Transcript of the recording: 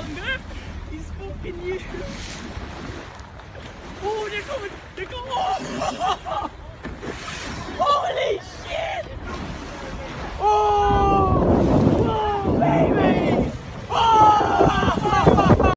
stronger. He's fucking you. Oh, they're coming. They're coming. Oh. Holy shit. Oh. Oh, baby.